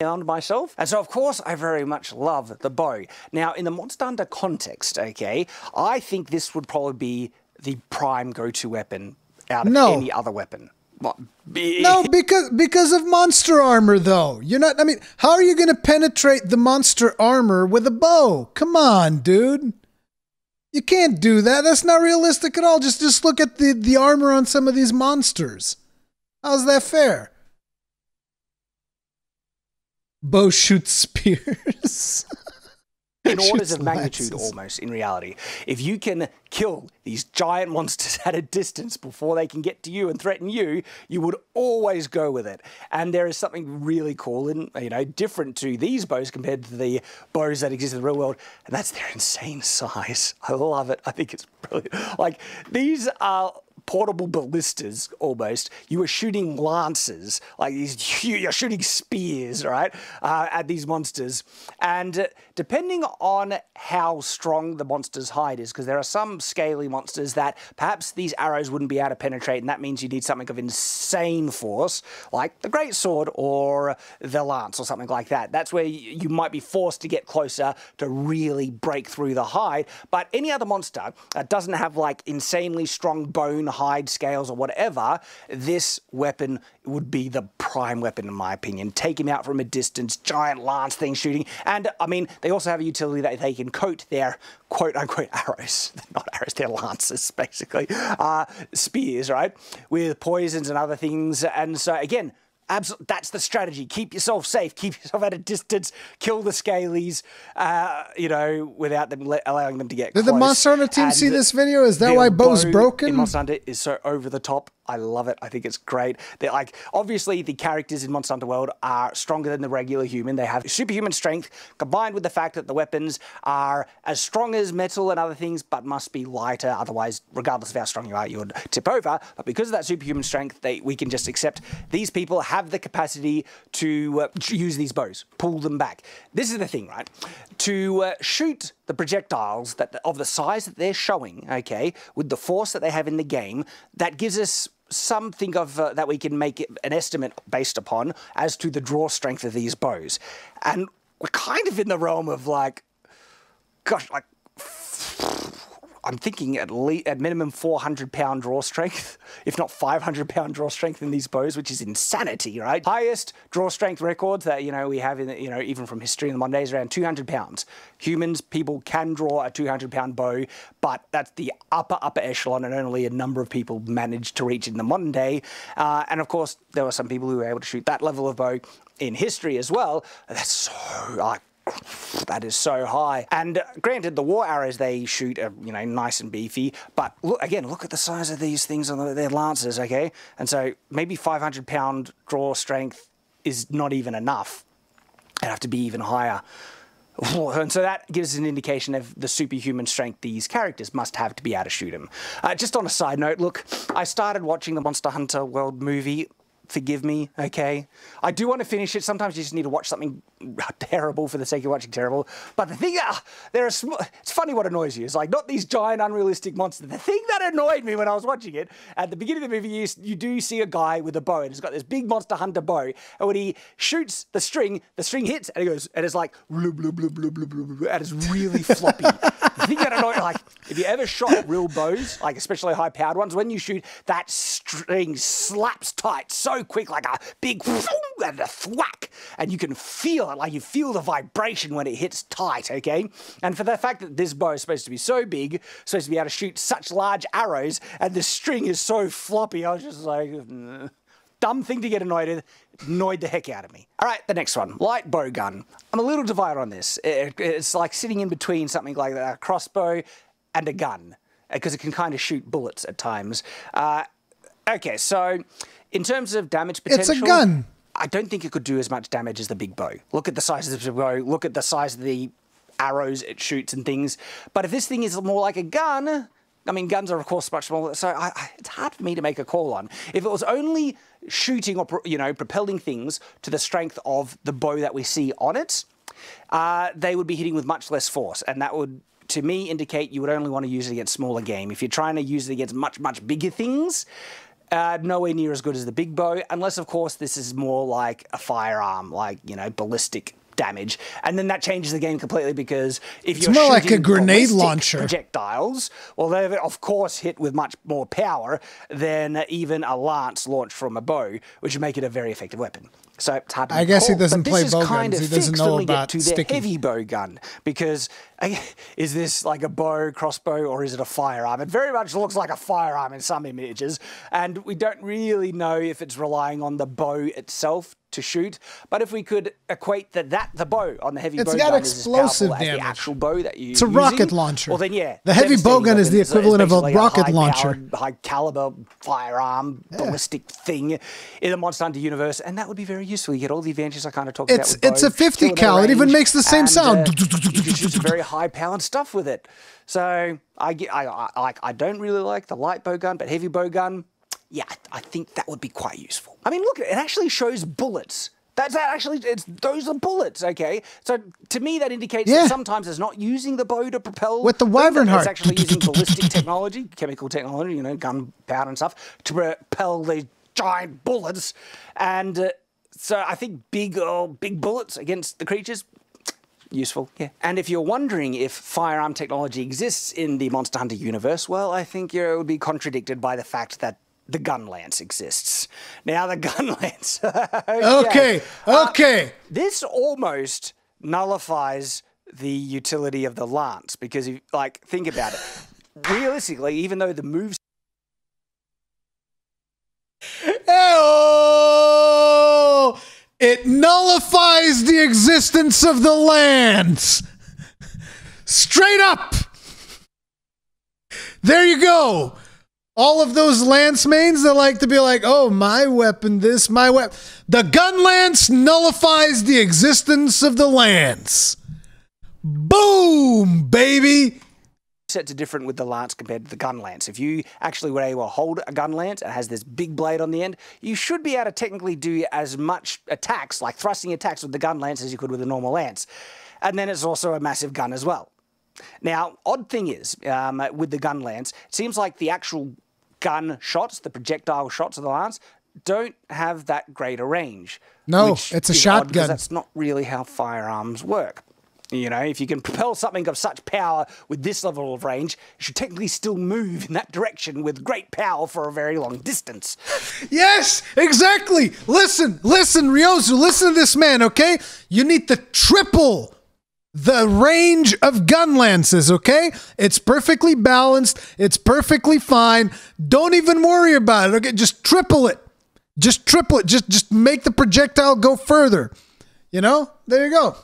S2: Found myself, and so of course I very much love the bow. Now, in the Monster Hunter context, okay, I think this would probably be the prime go-to weapon out of
S1: no.
S2: any other weapon.
S1: No, [LAUGHS] because because of monster armor though. You're not I mean, how are you going to penetrate the monster armor with a bow? Come on, dude. You can't do that. That's not realistic at all. Just just look at the the armor on some of these monsters. How's that fair? Bow shoots [LAUGHS] spears. [LAUGHS]
S2: in orders of magnitude almost in reality. If you can kill these giant monsters [LAUGHS] at a distance before they can get to you and threaten you, you would always go with it. And there is something really cool and you know different to these bows compared to the bows that exist in the real world, and that's their insane [LAUGHS] size. I love it. I think it's brilliant. Like these are portable ballistas almost. You were shooting lances, like these. [LAUGHS] You're shooting spears, right, uh, at these monsters. And uh, depending on how strong the monster's hide is, because there are some scaly monsters that perhaps these arrows wouldn't be able to penetrate, and that means you need something of insane force, like the great sword or the lance or something like that. That's where you might be forced to get closer to really break through the hide. But any other monster that doesn't have like insanely strong bone, hide, scales, or whatever, this weapon would be the prime weapon, in my opinion. Take him out from a distance, giant lance thing shooting. And I mean, they also have a utility that they can coat their quote unquote [LAUGHS] arrows. Not arrows, they're lances, basically. Uh, spears, right? With poisons and other things. And so, again, Absolutely, that's the strategy. Keep yourself safe. [LAUGHS] Keep yourself at a distance. Kill the scalies, uh, you know, without them allowing them to get
S1: Did
S2: close.
S1: the Monster Hunter team
S2: And
S1: see this video? Is that why Bow's broken?
S2: In Monster Hunter is so over the top. I love it. I think it's great. They're like obviously the characters in Monster Hunter World are stronger than the regular human. They have superhuman strength combined with the fact that the weapons are as strong as metal and other things, but must be lighter. Otherwise, regardless of how strong you are, you would tip over. But because of that superhuman strength, they we can just accept these people have the capacity to uh, use these bows, pull them back. This is the thing, right? To uh, shoot the projectiles that of the size that they're showing, okay, with the force that they have in the game, that gives us something of uh, that we can make an estimate based upon as to the draw strength of these bows, and we're kind of in the realm of like, gosh, like. I'm thinking at least at minimum 400 pound draw strength, [LAUGHS] if not 500 pound draw strength in these bows, which is insanity, right? Highest draw strength records that you know we have in you know even from history in the modern days around 200 pounds. Humans, people can draw a 200 pound bow, but that's the upper upper echelon, and only a number of people managed to reach in the modern day. Uh, and of course, there were some people who were able to shoot that level of bow in history as well. That's so like that is so high. And uh, granted, the war arrows they shoot are you know nice and beefy, but look again, look at the size of these things on the, their lances, okay? And so maybe 500 pound draw strength is not even enough. It'd have to be even higher. And so that gives an indication of the superhuman strength these characters must have to be able to shoot them. Uh, just on a side note, look, I started watching the Monster Hunter World movie. Forgive me, okay? I do want to finish it. Sometimes you just need to watch something [LAUGHS] terrible for the sake of watching terrible. But the thing, ah, there are it's funny what annoys you. It's like not these giant, unrealistic monsters. The thing that annoyed me when I was watching it at the beginning of the movie, you, you do see a guy with a bow, and he's got this big monster hunter bow. And when he shoots the string, the string hits, and it goes, and it's like, and it's really floppy. [LAUGHS] the thing that annoyed, like, if you ever shot real bows, like especially high powered ones, when you shoot, that string slaps tight so quick, like a big and a thwack, and you can feel it, like you feel the vibration when it hits tight, okay? And for the fact that this bow is supposed to be so big, supposed to be able to shoot such large arrows, and the string is so floppy, I was just like, "Nah." Dumb thing to get annoyed with. Annoyed the heck out of me. All right, the next one, light bow gun. I'm a little divided on this. It- it's like sitting in between something like a crossbow and a gun eh, because it can kind of shoot bullets at times. Uh, okay, so in terms of damage potential, It's
S1: a gun.
S2: I don't think it could do as much damage as the big bow. Look at the size of the bow. Look at the size of the arrows it shoots and things. But if this thing is more like a gun, I mean, guns are of course much smaller, so I, I, it's hard for me to make a call on. If it was only shooting or you know propelling things to the strength of the bow that we see on it, uh, they would be hitting with much less force, and that would. To me, indicate you would only want to use it against smaller game. If you're trying to use it against much, much bigger things, uh, nowhere near as good as the big bow, unless, of course, this is more like a firearm, like, you know, ballistic damage, and then that changes the game completely because if
S1: It's
S2: you're
S1: more like a grenade launcher.
S2: projectiles, well, they're of course hit with much more power than even a lance launched from a bow, which would make it a very effective weapon. So it's hard to
S1: I guess he doesn't play bow guns. He doesn't know about
S2: to
S1: sticky.
S2: the heavy bow gun because is this like a bow crossbow or is it a firearm? It very much looks like a firearm in some images, and we don't really know if it's relying on the bow itself to shoot. But if we could equate that that the bow on the heavy
S1: It's
S2: bow
S1: got
S2: gun is as
S1: explosive
S2: powerful as the actual bow that you
S1: It's a rocket launcher.
S2: Well, then yeah,
S1: The heavy bow gun is the.
S2: It's- it's
S1: equivalent of a rocket launcher.
S2: high-powered, high caliber firearm ballistic thing in the Monster Hunter universe, and that would be very useful. You get all the advantages I kind of talked
S1: It's-
S2: about. with
S1: it's a 50
S2: killing at
S1: cal. It even makes the same
S2: and,
S1: sound.
S2: uh, shoot some very high powered stuff with it. So I get, I, I like, I don't really like the light bow gun, but heavy bow gun, yeah, I think that would be quite useful. I mean, look, it actually shows bullets. That's that actually, it's those are bullets, okay? So to me, that indicates
S1: Yeah.
S2: that sometimes it's not using the bow to propel.
S1: With the wyvern heart.
S2: It's actually using [LAUGHS] ballistic technology, chemical technology, you know, gunpowder and stuff, to propel these giant bullets. And uh, so I think big, uh, big bullets against the creatures, useful, yeah. And if you're wondering if firearm technology exists in the Monster Hunter universe, well, I think you it would be contradicted by the fact that the gun lance exists. Now, the [LAUGHS] gun lance.
S1: Okay,
S2: Uh,
S1: okay.
S2: this almost nullifies the utility of the lance because, if, like, think about it. [SIGHS] Realistically, even though the moves
S1: Oh, it nullifies the existence of the lance. Straight up. There you go. All of those lance mains that like to be like, oh, my weapon, this, my weapon. The gun lance nullifies the existence of the lance. Boom, baby.
S2: Sets are different with the lance compared to the gun lance. If you actually were able to hold a gun lance and it has this big blade on the end, you should be able to technically do as much attacks, like thrusting attacks with the gun lance as you could with a normal lance. And then it's also a massive gun as well. Now, odd thing is, um, with the gun lance, it seems like the actual gun shots, the projectile shots of the lance, don't have that great a range.
S1: No, it's a
S2: is odd 'cause
S1: shotgun.
S2: That's not really how firearms work. You know, if you can propel something of such power with this level of range, it should technically still move in that direction with great power for a very long distance. [LAUGHS]
S1: Yes, exactly. Listen, listen, Ryozo, listen to this man, okay? You need to triple the range of gun lances, okay? It's perfectly balanced. It's perfectly fine. Don't even worry about it, okay? Just triple it. Just triple it. Just just make the projectile go further. You know? There you go.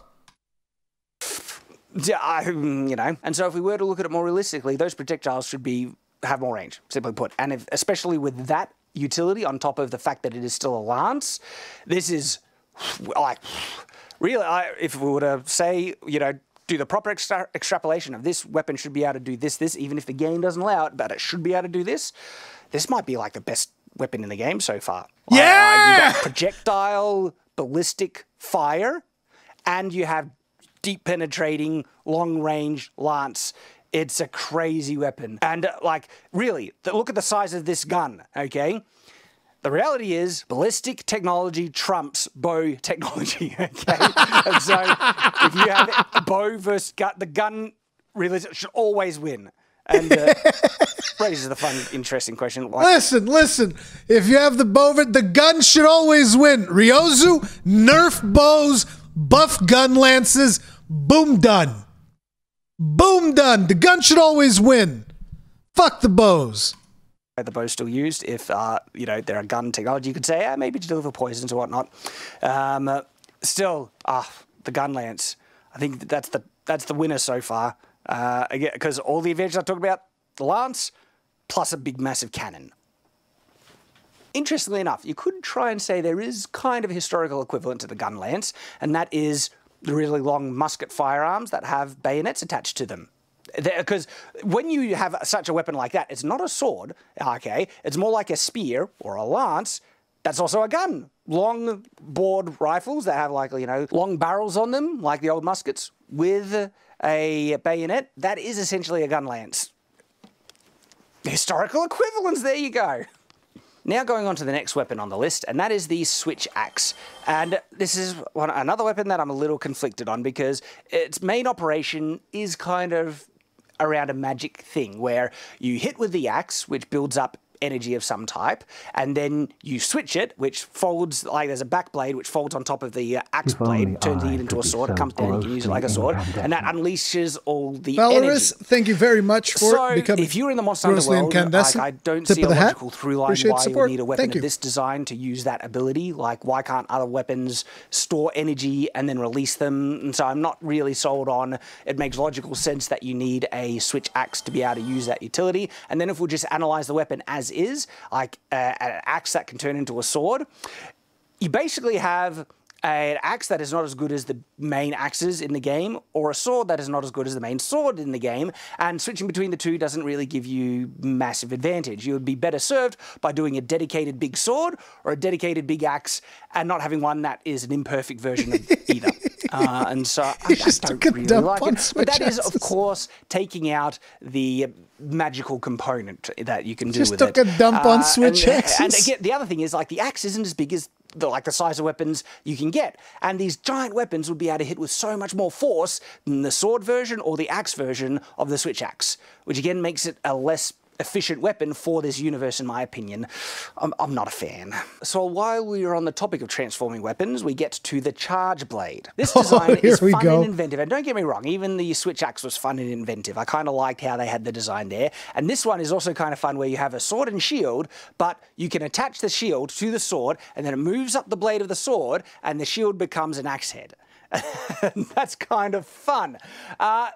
S1: [LAUGHS]
S2: Yeah, you know, and so if we were to look at it more realistically, those projectiles should be have more range, simply put, and if, especially with that utility on top of the fact that it is still a lance, this is like really. I, if we were to say, you know, do the proper extra- extrapolation of this weapon should be able to do this, this, even if the game doesn't allow it, but it should be able to do this. This might be like the best weapon in the game so far. Like, uh,
S1: Yeah!
S2: you got projectile ballistic fire, and you have deep penetrating, long range lance. It's a crazy weapon. And uh, like, really, th- look at the size of this gun, okay? The reality is, ballistic technology trumps bow technology. [LAUGHS] Okay, and so if you have bow versus gun, the gun really should always win. And uh, [LAUGHS] raises the fun, interesting question: like,
S1: Listen, listen. If you have the Bovet, the gun should always win. Ryozo, nerf bows, buff gun lances, boom done. Boom done. The gun should always win. Fuck the bows.
S2: the bow's still used. If uh, you know there are gun technology, you could say ah, maybe to deliver poisons or whatnot. Um, uh, still, ah, the gun lance. I think that's the that's the winner so far. Uh, because all the advantages I talked about, the lance plus a big massive cannon. Interestingly enough, you could try and say there is kind of a historical equivalent to the gun lance, and that is the really long musket firearms that have bayonets attached to them. Because when you have such a weapon like that, it's not a sword, okay? It's more like a spear or a lance. That's also a gun. Long bored rifles that have like you know long barrels on them, like the old muskets, with a bayonet. That is essentially a gun lance. Historical equivalence. There you go. Now going on to the next weapon on the list, and that is the Switch Axe. And this is one, another weapon that I'm a little conflicted on because its main operation is kind of around a magic thing where you hit with the axe, which builds up energy of some type, and then you switch it, which folds like there's a back blade which folds on top of the uh, axe blade, turns it into a sword. It comes down, you can use it like a sword, and that unleashes all the
S1: Valorous,
S2: energy.
S1: thank you very much for
S2: So,
S1: becoming.
S2: if you're in the Monster Hunter
S1: grossly
S2: world, like. I don't see a logical through line
S1: Appreciate
S2: why you need a weapon
S1: Thank
S2: of
S1: you.
S2: this design to use that ability. Like, why can't other weapons store energy and then release them? And so I'm not really sold on it makes logical sense that you need a switch axe to be able to use that utility. And then if we just analyze the weapon as is, like uh, an axe that can turn into a sword, you basically have an axe that is not as good as the main axes in the game, or a sword that is not as good as the main sword in the game, and switching between the two doesn't really give you massive advantage. You would be better served by doing a dedicated big sword or a dedicated big axe, and not having one that is an imperfect version of [LAUGHS] either. [LAUGHS] Uh, and so I, I
S1: just
S2: don't really like it. But that is, of course, taking out the magical component that you can do
S1: Just
S2: with
S1: took
S2: it.
S1: a dump on
S2: Uh,
S1: switch
S2: and,
S1: axes.
S2: And again, the other thing is like the axe isn't as big as the, like the size of weapons you can get, and these giant weapons would be able to hit with so much more force than the sword version or the axe version of the switch axe, which again makes it a less efficient weapon for this universe, in my opinion. I'm, I'm not a fan. So while we are on the topic of transforming weapons, we get to the charge blade. This [LAUGHS] design
S1: Oh,
S2: is fun
S1: go.
S2: and inventive, and don't get me wrong, even the switch axe was fun and inventive. I kind of liked how they had the design there. And this one is also kind of fun where you have a sword and shield, but you can attach the shield to the sword, and then it moves up the blade of the sword, and the shield becomes an axe head. [LAUGHS] That's kind of fun. Uh,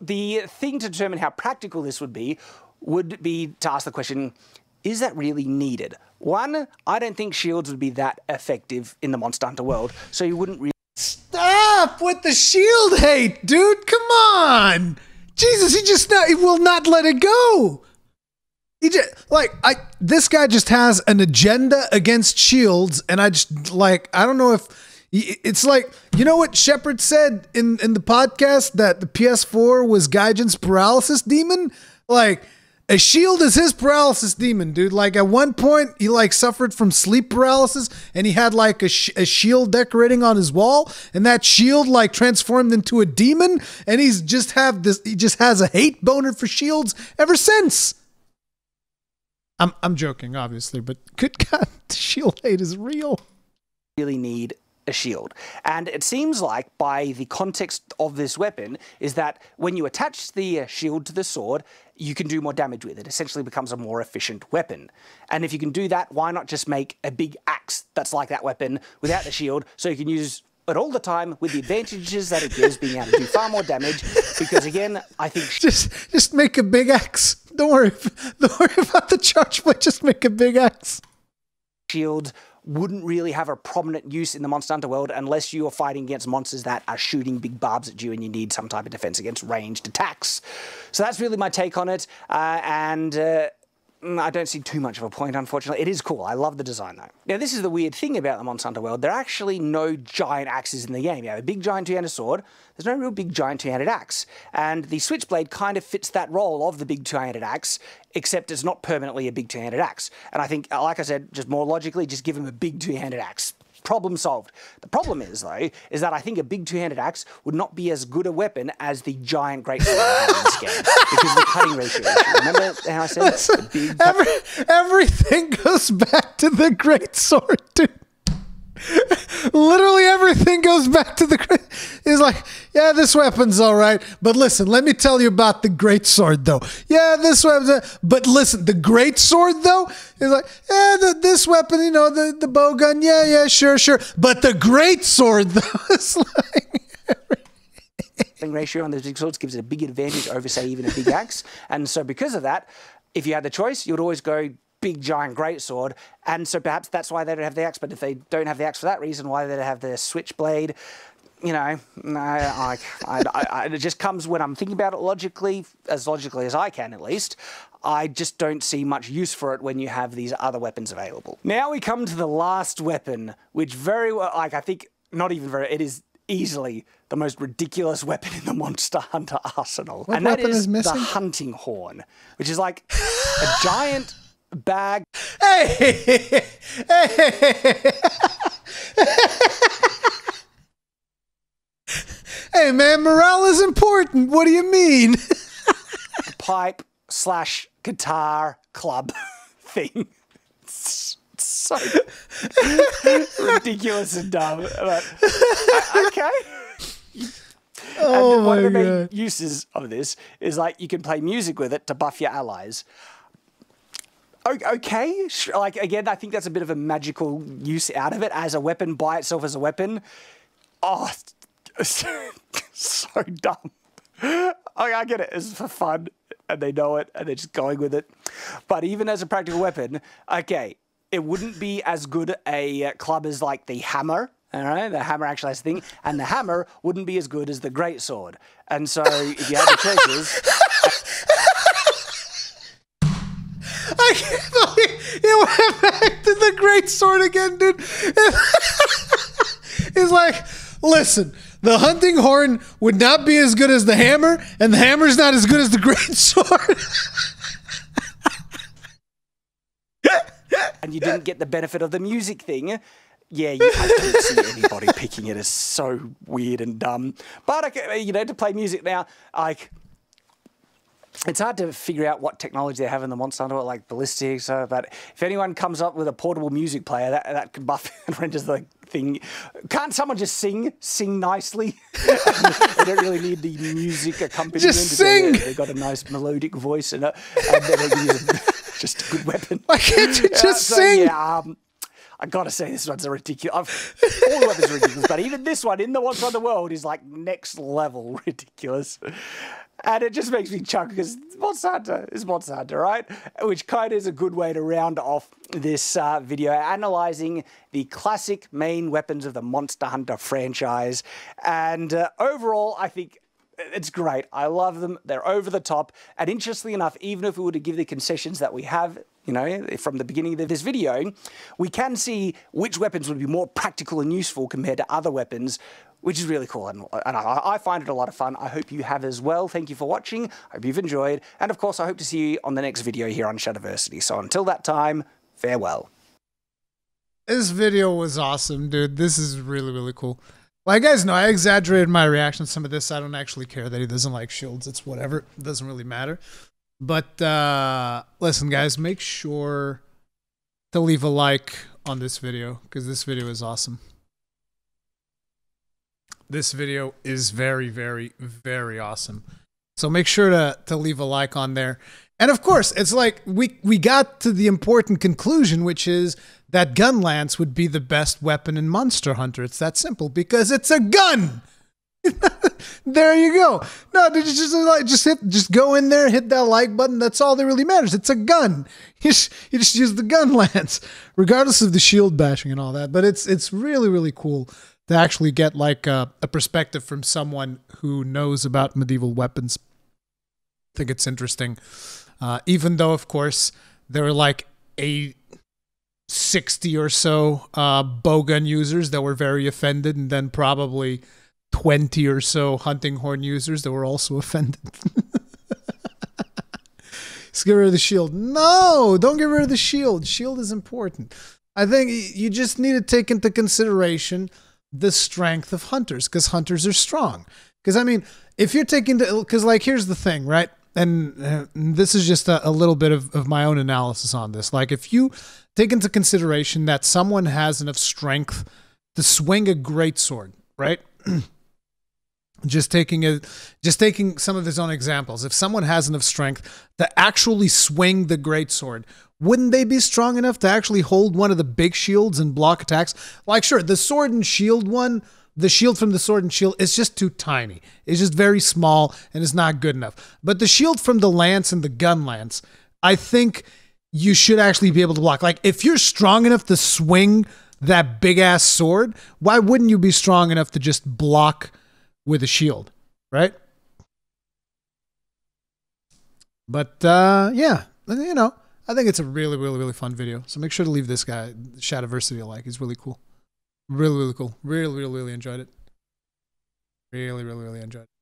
S2: the thing to determine how practical this would be would be to ask the question is that really needed? One, I don't think shields would be that effective in the Monster Hunter world, so you wouldn't really.
S1: Stop with the shield hate, dude. Come on. Jesus, he just not, he will not let it go. He just like I this guy just has an agenda against shields and I just like I don't know if it's like you know what Shepard said in in the podcast that the PS4 was Gaijin's paralysis demon like a shield is his paralysis demon, dude. Like at one point, he like suffered from sleep paralysis, and he had like a, sh- a shield decorating on his wall, and that shield like transformed into a demon, and he's just have this. He just has a hate boner for shields ever since. I'm I'm joking, obviously, but good [LAUGHS] God, shield hate is real.
S2: really need a shield. And it seems like by the context of this weapon is that when you attach the uh, shield to the sword, you can do more damage with it. Essentially becomes a more efficient weapon. And if you can do that, why not just make a big axe that's like that weapon without the shield so you can use it all the time with the advantages that it gives being able to do far more damage because again, I think
S1: Just just make a big axe Don't worry, [LAUGHS] don't worry about the charge blade. Just make a big axe
S2: shields wouldn't really have a prominent use in the Monster Hunter world unless you are fighting against monsters that are shooting big barbs at you and you need some type of defense against ranged attacks. So that's really my take on it. Uh, and. Uh, Mm, I don't see too much of a point, unfortunately. It is cool. I love the design, though. Now, this is the weird thing about the Monster world. There are actually no giant axes in the game. You have a big giant two-handed sword. There's no real big giant two-handed axe. And the Switchblade kind of fits that role of the big two-handed axe, except it's not permanently a big two-handed axe. And I think, like I said, just more logically, just give him a big two-handed axe. Problem solved. The problem is, though, is that I think a big two-handed axe would not be as good a weapon as the giant great sword in this game because of the cutting ratio. Remember how I said the big
S1: Every, everything goes back to the great sword, dude. Literally everything goes back to the. He's like, yeah, this weapon's all right, but listen, let me tell you about the great sword, though. Yeah, this weapon, but listen, the great sword, though, is like, yeah, the, this weapon, you know, the the bow gun, yeah, yeah, sure, sure, but the great sword, [LAUGHS] though, is like.
S2: ratio on those big swords gives it a big advantage over, say, even a big axe. And so, because of that, if you had the choice, you'd always go big, giant, great sword. And so, perhaps that's why they don't have the axe. But if they don't have the axe for that reason, why do they have the switchblade? You know, no, I, I, I, it just comes when I'm thinking about it logically, as logically as I can at least. I just don't see much use for it when you have these other weapons available. Now we come to the last weapon, which very well, like I think, not even very, it is easily the most ridiculous weapon in the Monster Hunter arsenal.
S1: What
S2: and that is,
S1: is
S2: the hunting horn, which is like a giant bag.
S1: Hey, hey, hey, man, morale is important. What do you mean?
S2: pipe slash guitar club [LAUGHS] thing. It's so ridiculous and dumb. But, okay.
S1: Oh
S2: and one
S1: my
S2: of the main
S1: god.
S2: uses of this is like you can play music with it to buff your allies. Okay, like again, I think that's a bit of a magical use out of it as a weapon by itself as a weapon. Oh, [LAUGHS] so dumb. Okay, I get it. It's for fun, and they know it, and they're just going with it. But even as a practical weapon, okay, it wouldn't be as good a uh, club as like the hammer. All right, the hammer actually has a thing, and the hammer wouldn't be as good as the great sword. And so, if you had the choices, [LAUGHS]
S1: I can't believe you went back to the great sword again, dude. [LAUGHS] He's like, listen, the hunting horn would not be as good as the hammer, and the hammer's not as good as the great [LAUGHS] sword.
S2: and you didn't get the benefit of the music thing, yeah, you, I don't see anybody picking it as so weird and dumb. But you know, to play music now, like it's hard to figure out what technology they have in the Monster Hunter, like ballistics. Uh, but if anyone comes up with a portable music player that, that can buff [LAUGHS] and renders the thing, can't someone just sing, sing nicely? [LAUGHS] they don't really need the music accompaniment.
S1: Just
S2: because they-
S1: sing!
S2: They've got a nice melodic voice and, a, and they can use a- [LAUGHS] just a good weapon.
S1: Why can't you just
S2: so,
S1: sing?
S2: Yeah, um, I gotta say this one's a ridiculous. I've, all the weapons are ridiculous, but even this one in the Once the World is like next level ridiculous. And it just makes me chuckle because Hunter is Hunter, right? Which kind of is a good way to round off this uh, video, analyzing the classic main weapons of the Monster Hunter franchise. And uh, overall, I think it's great. I love them. They're over the top. And interestingly enough, even if we were to give the concessions that we have, you know, from the beginning of this video, we can see which weapons would be more practical and useful compared to other weapons, which is really cool. And, and I, I find it a lot of fun. I hope you have as well. Thank you for watching. I hope you've enjoyed. And of course, I hope to see you on the next video here on Shadiversity. So until that time, farewell.
S1: This video was awesome, dude. This is really, really cool. Like, guys know, I exaggerated my reaction to some of this. I don't actually care that he doesn't like shields. It's whatever. It doesn't really matter. But uh, listen, guys, make sure to leave a like on this video because this video is awesome. This video is very, very, very awesome. So make sure to, to leave a like on there. And of course, it's like we, we got to the important conclusion, which is that gun lance would be the best weapon in Monster Hunter. It's that simple because it's a gun. [LAUGHS] there you go. No, just like just hit just go in there, hit that like button. That's all that really matters. It's a gun. [LAUGHS] You just, you just use the gun [LAUGHS] lance, regardless of the shield bashing and all that. But it's it's really really cool to actually get like a, a perspective from someone who knows about medieval weapons. I think it's interesting, uh, even though of course there are like a 60 or so uh, bowgun users that were very offended, and then probably 20 or so hunting horn users that were also [LAUGHS] offended. Let's get rid of the shield. No, don't get rid of the shield. Shield is important. I think you just need to take into consideration the strength of hunters because hunters are strong. Because, I mean, if you're taking the, because, like, here's the thing, right? And uh, this is just a, a little bit of, of my own analysis on this. Like, if you take into consideration that someone has enough strength to swing a great sword, right? [CLEARS THROAT] just taking a just taking some of his own examples if someone has enough strength to actually swing the great sword wouldn't they be strong enough to actually hold one of the big shields and block attacks like sure the sword and shield one the shield from the sword and shield is just too tiny it's just very small and it's not good enough but the shield from the lance and the gun lance i think you should actually be able to block like if you're strong enough to swing that big ass sword why wouldn't you be strong enough to just block with a shield, right? But uh, yeah, you know, I think it's a really, really, really fun video. So make sure to leave this guy Shadiversity a like. He's really cool, really, really cool. Really, really, really enjoyed it. Really, really, really enjoyed it.